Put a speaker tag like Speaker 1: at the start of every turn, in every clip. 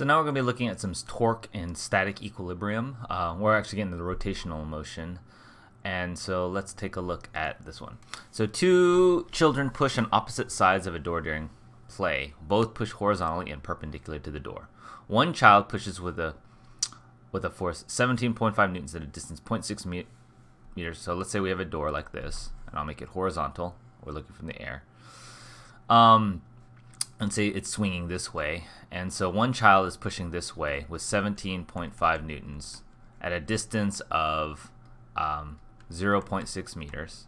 Speaker 1: So now we're going to be looking at some torque and static equilibrium. Uh, we're actually getting the rotational motion. And so let's take a look at this one. So two children push on opposite sides of a door during play. Both push horizontally and perpendicular to the door. One child pushes with a with a force 17.5 newtons at a distance 0.6 me meters. So let's say we have a door like this, and I'll make it horizontal. We're looking from the air. Um, and say it's swinging this way. And so one child is pushing this way with 17.5 newtons at a distance of um, 0.6 meters.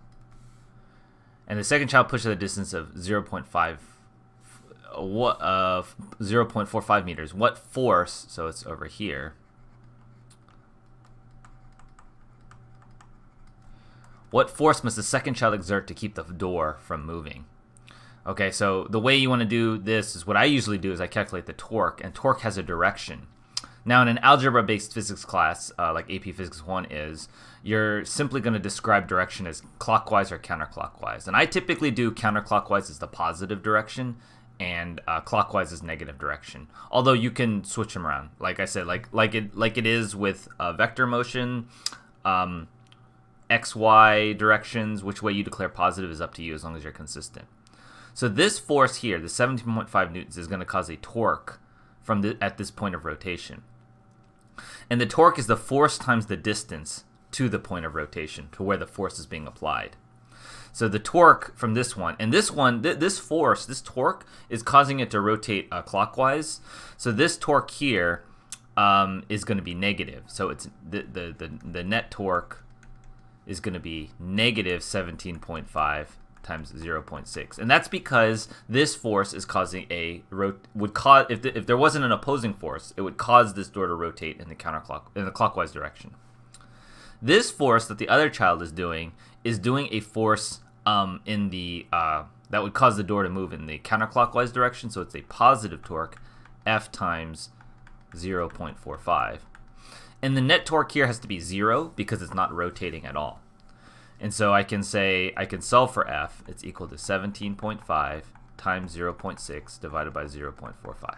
Speaker 1: And the second child pushes at a distance of 0.5 what uh 0.45 meters. What force, so it's over here. What force must the second child exert to keep the door from moving? Okay, so the way you want to do this is what I usually do is I calculate the torque, and torque has a direction. Now, in an algebra-based physics class, uh, like AP Physics 1 is, you're simply going to describe direction as clockwise or counterclockwise. And I typically do counterclockwise as the positive direction, and uh, clockwise is negative direction. Although you can switch them around. Like I said, like like it like it is with uh, vector motion, um, x y directions. Which way you declare positive is up to you, as long as you're consistent. So this force here, the 17.5 newtons, is going to cause a torque from the, at this point of rotation. And the torque is the force times the distance to the point of rotation, to where the force is being applied. So the torque from this one, and this one, th this force, this torque, is causing it to rotate uh, clockwise. So this torque here um, is going to be negative. So it's the, the, the, the net torque is going to be negative 17.5 times 0.6 and that's because this force is causing a would cause if, the, if there wasn't an opposing force it would cause this door to rotate in the counterclock in the clockwise direction. This force that the other child is doing is doing a force um, in the uh, that would cause the door to move in the counterclockwise direction. So it's a positive torque F times 0.45 and the net torque here has to be zero because it's not rotating at all and so I can say, I can solve for f. It's equal to 17.5 times 0.6 divided by 0.45.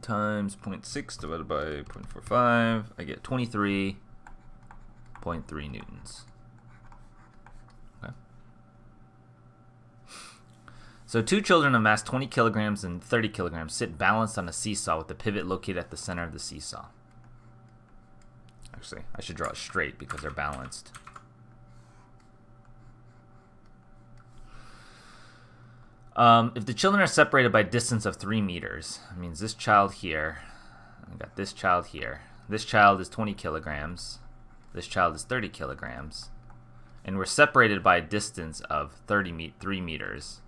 Speaker 1: times 0.6 divided by 0.45, I get 23.3 newtons. So two children of mass 20 kilograms and 30 kilograms sit balanced on a seesaw with the pivot located at the center of the seesaw. Actually, I should draw it straight because they're balanced. Um, if the children are separated by distance of 3 meters, it means this child here, I got this child here. This child is 20 kilograms. This child is 30 kilograms. And we're separated by a distance of 30 me 3 meters.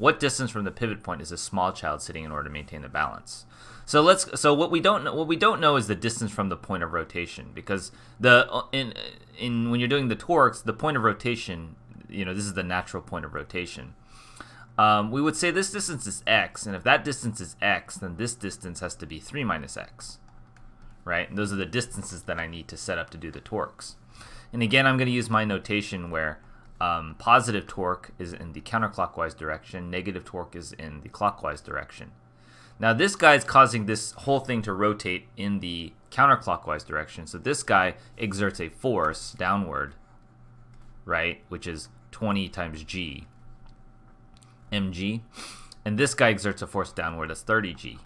Speaker 1: What distance from the pivot point is a small child sitting in order to maintain the balance? So let's. So what we don't know, what we don't know is the distance from the point of rotation because the in in when you're doing the torques, the point of rotation, you know, this is the natural point of rotation. Um, we would say this distance is x, and if that distance is x, then this distance has to be 3 minus x, right? And those are the distances that I need to set up to do the torques. And again, I'm going to use my notation where um, positive torque is in the counterclockwise direction, negative torque is in the clockwise direction. Now this guy is causing this whole thing to rotate in the counterclockwise direction. So this guy exerts a force downward, right, which is 20 times g, mg. And this guy exerts a force downward, that's 30g.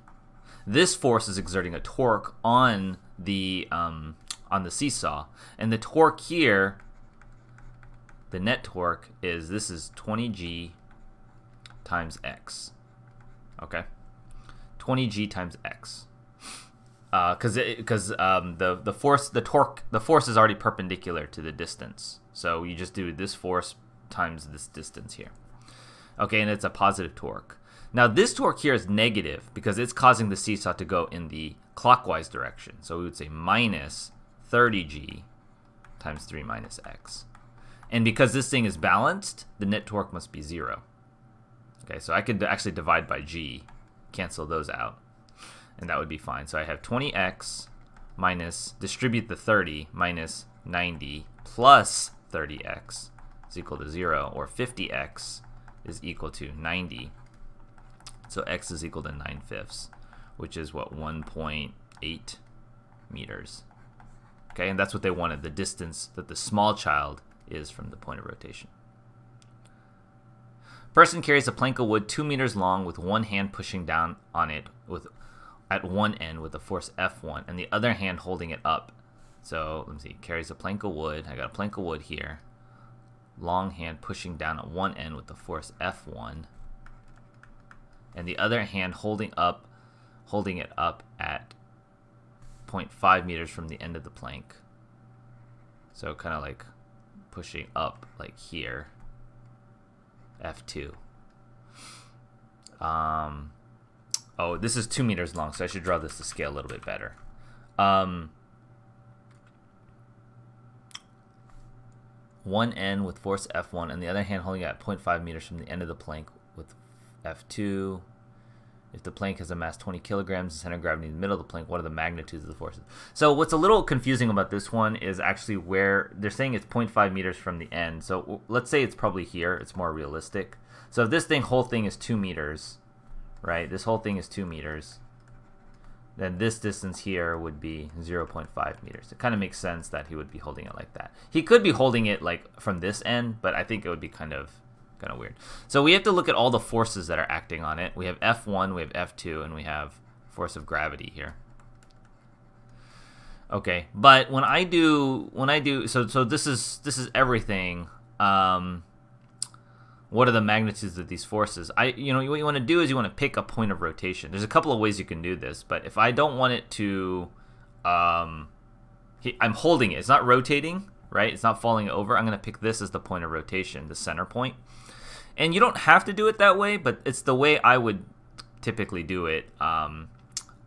Speaker 1: This force is exerting a torque on the um, on the seesaw, and the torque here the net torque is this is 20g times x. Okay, 20g times x. Because uh, because um, the the force the torque the force is already perpendicular to the distance, so you just do this force times this distance here. Okay, and it's a positive torque. Now this torque here is negative because it's causing the seesaw to go in the clockwise direction. So we would say minus 30g times 3 minus x. And because this thing is balanced, the net torque must be zero. Okay, so I could actually divide by g, cancel those out, and that would be fine. So I have 20x minus, distribute the 30, minus 90, plus 30x is equal to 0, or 50x is equal to 90. So x is equal to 9 fifths, which is what, 1.8 meters. Okay, and that's what they wanted, the distance that the small child is from the point of rotation. Person carries a plank of wood two meters long with one hand pushing down on it with at one end with a force F1 and the other hand holding it up. So let me see, carries a plank of wood. I got a plank of wood here. Long hand pushing down at one end with the force F1 and the other hand holding up holding it up at 0.5 meters from the end of the plank. So kind of like pushing up like here. F2. Um, oh, this is 2 meters long, so I should draw this to scale a little bit better. Um, one end with force F1 and the other hand holding at 0.5 meters from the end of the plank with F2. If the plank has a mass 20 kilograms, the center of gravity in the middle of the plank, what are the magnitudes of the forces? So what's a little confusing about this one is actually where they're saying it's 0.5 meters from the end. So let's say it's probably here. It's more realistic. So if this thing whole thing is 2 meters, right? This whole thing is 2 meters. Then this distance here would be 0.5 meters. It kind of makes sense that he would be holding it like that. He could be holding it like from this end, but I think it would be kind of kind of weird. So we have to look at all the forces that are acting on it. We have F1, we have F2, and we have force of gravity here. Okay, but when I do when I do so so this is this is everything. Um, what are the magnitudes of these forces? I you know what you want to do is you want to pick a point of rotation. There's a couple of ways you can do this, but if I don't want it to, um, I'm holding it. It's not rotating, right? It's not falling over. I'm going to pick this as the point of rotation, the center point. And you don't have to do it that way, but it's the way I would typically do it. Um,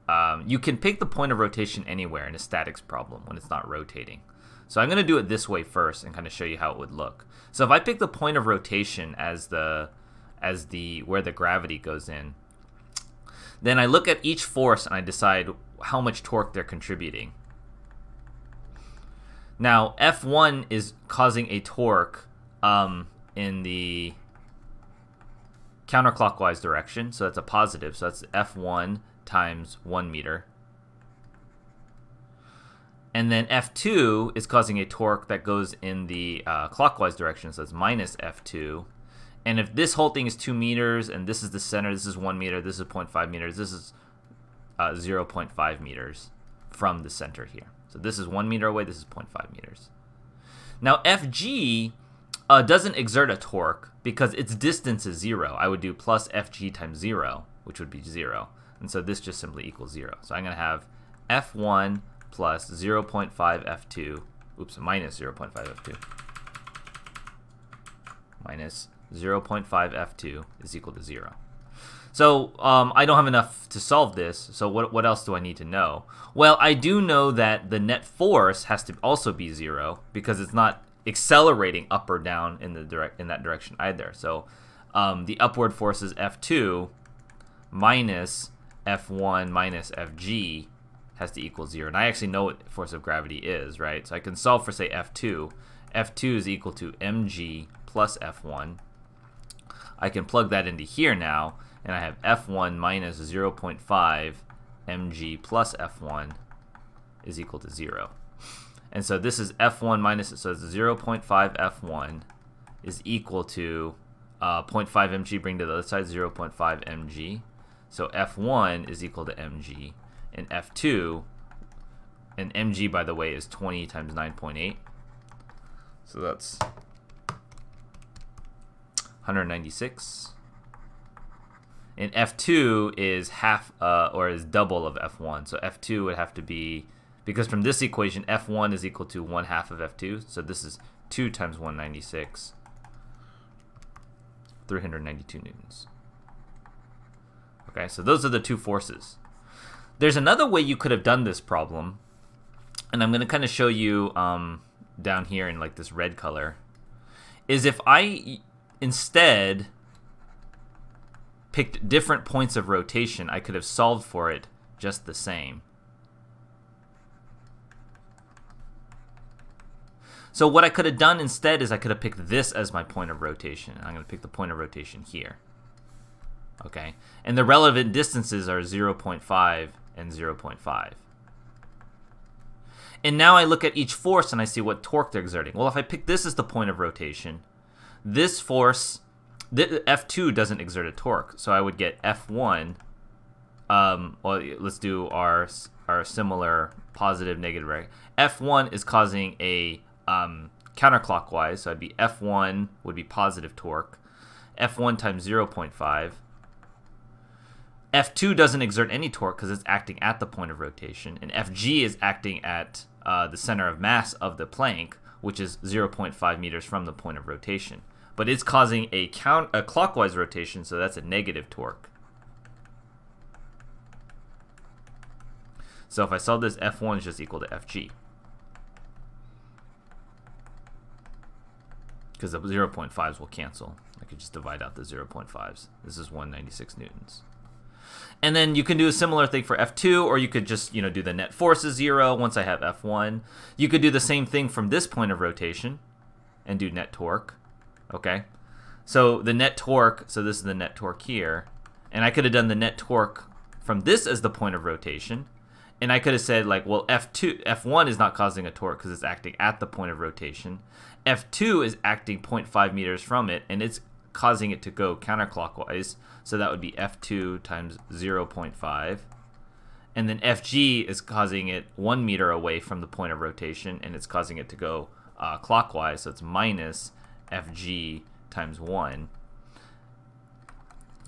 Speaker 1: um, you can pick the point of rotation anywhere in a statics problem when it's not rotating. So I'm going to do it this way first and kind of show you how it would look. So if I pick the point of rotation as the as the where the gravity goes in, then I look at each force and I decide how much torque they're contributing. Now F1 is causing a torque um, in the counterclockwise direction, so that's a positive. So that's F1 times 1 meter. And then F2 is causing a torque that goes in the uh, clockwise direction, so it's minus F2. And if this whole thing is 2 meters, and this is the center, this is 1 meter, this is 0.5 meters, this is uh, 0.5 meters from the center here. So this is 1 meter away, this is 0.5 meters. Now FG uh, doesn't exert a torque because its distance is 0. I would do plus Fg times 0, which would be 0. And so this just simply equals 0. So I'm going to have F1 plus 0.5 F2, oops, minus 0.5 F2, minus 0.5 F2 is equal to 0. So um, I don't have enough to solve this, so what, what else do I need to know? Well, I do know that the net force has to also be 0 because it's not accelerating up or down in the direct in that direction either. So um, the upward force is F2 minus F1 minus Fg has to equal 0. And I actually know what force of gravity is, right? So I can solve for, say, F2. F2 is equal to mg plus F1. I can plug that into here now, and I have F1 minus 0.5 mg plus F1 is equal to 0. And so this is F1 minus, so it's 0.5 F1 is equal to uh, 0.5 mg, bring to the other side 0.5 mg. So F1 is equal to mg, and F2, and mg, by the way, is 20 times 9.8. So that's 196. And F2 is half, uh, or is double of F1. So F2 would have to be because from this equation, F1 is equal to 1 half of F2. So this is 2 times 196. 392 newtons. Okay, so those are the two forces. There's another way you could have done this problem, and I'm going to kind of show you um, down here in like this red color, is if I instead picked different points of rotation, I could have solved for it just the same. So what I could have done instead is I could have picked this as my point of rotation. I'm going to pick the point of rotation here. Okay, and the relevant distances are 0.5 and 0.5. And now I look at each force and I see what torque they're exerting. Well, if I pick this as the point of rotation, this force, F2 doesn't exert a torque. So I would get F1. Um, well, let's do our, our similar positive, negative. Right? F1 is causing a um, counterclockwise. So I'd be F1 would be positive torque. F1 times 0.5 F2 doesn't exert any torque because it's acting at the point of rotation, and FG is acting at uh, the center of mass of the plank, which is 0.5 meters from the point of rotation. But it's causing a, count, a clockwise rotation, so that's a negative torque. So if I solve this, F1 is just equal to Fg. Because the 0.5s will cancel. I could just divide out the 0.5s. This is 196 newtons. And then you can do a similar thing for F2, or you could just, you know, do the net force is zero once I have F1. You could do the same thing from this point of rotation and do net torque. Okay. So the net torque, so this is the net torque here. And I could have done the net torque from this as the point of rotation. And I could have said like, well, F2, F1 is not causing a torque because it's acting at the point of rotation. F2 is acting 0.5 meters from it, and it's causing it to go counterclockwise. So that would be F2 times 0.5. And then FG is causing it one meter away from the point of rotation, and it's causing it to go uh, clockwise. So it's minus FG times 1.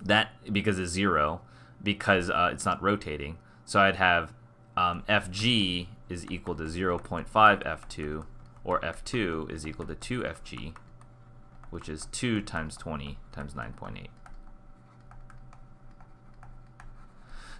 Speaker 1: That because it's 0, because uh, it's not rotating. So I'd have um, FG is equal to 0.5 F2, or F2 is equal to 2 FG which is 2 times 20 times 9.8.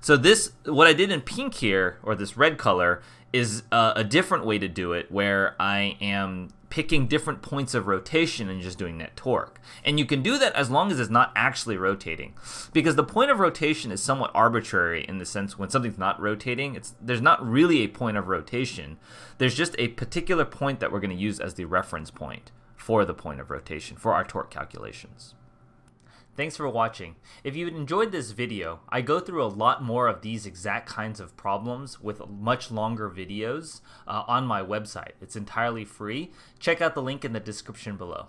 Speaker 1: So this, what I did in pink here, or this red color, is uh, a different way to do it where I am picking different points of rotation and just doing net torque. And you can do that as long as it's not actually rotating. Because the point of rotation is somewhat arbitrary in the sense when something's not rotating, it's there's not really a point of rotation. There's just a particular point that we're going to use as the reference point for the point of rotation for our torque calculations. Thanks for watching. If you enjoyed this video, I go through a lot more of these exact kinds of problems with much longer videos uh, on my website. It's entirely free. Check out the link in the description below.